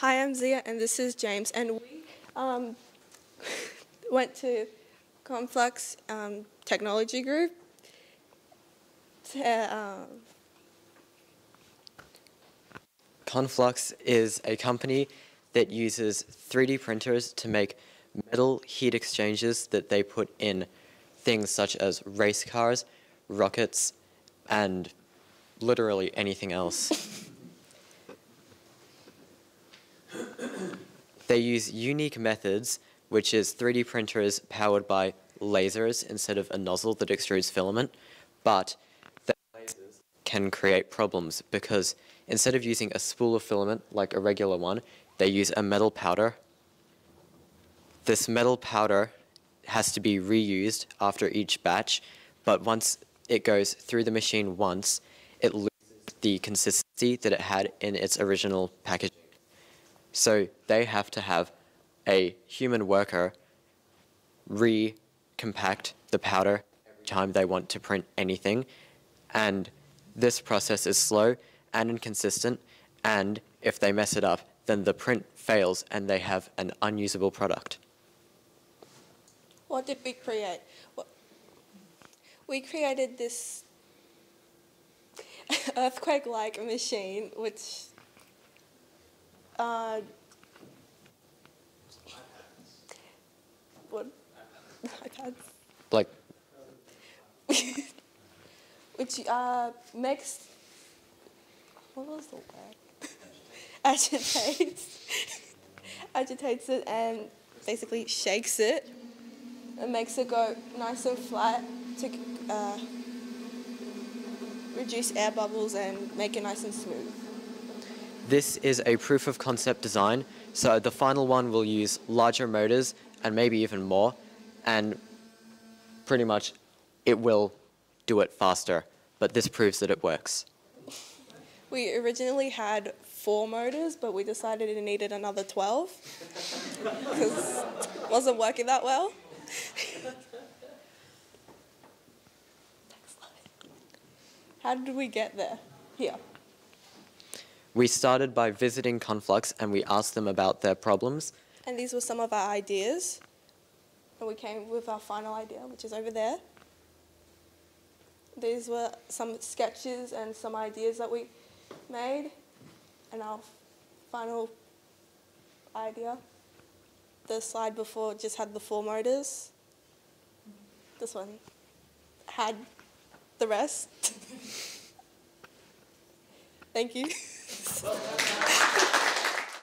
Hi, I'm Zia, and this is James, and we um, went to Conflux um, Technology Group. To, um, Conflux is a company that uses 3D printers to make metal heat exchangers that they put in things such as race cars, rockets, and literally anything else. they use unique methods, which is 3D printers powered by lasers instead of a nozzle that extrudes filament, but the lasers can create problems because instead of using a spool of filament like a regular one, they use a metal powder. This metal powder has to be reused after each batch, but once it goes through the machine once, it loses the consistency that it had in its original packaging. So they have to have a human worker recompact the powder every time they want to print anything. And this process is slow and inconsistent. And if they mess it up, then the print fails and they have an unusable product. what did we create? We created this earthquake-like machine, which uh, what iPads, Like, which uh, makes what was the word? agitates, agitates it and basically shakes it and makes it go nice and flat to uh, reduce air bubbles and make it nice and smooth. This is a proof of concept design, so the final one will use larger motors and maybe even more, and pretty much it will do it faster, but this proves that it works. We originally had four motors, but we decided it needed another 12 because it wasn't working that well. How did we get there? Here. We started by visiting Conflux and we asked them about their problems. And these were some of our ideas. And we came with our final idea, which is over there. These were some sketches and some ideas that we made. And our final idea. The slide before just had the four motors. This one had the rest. Thank you. ハハハハ!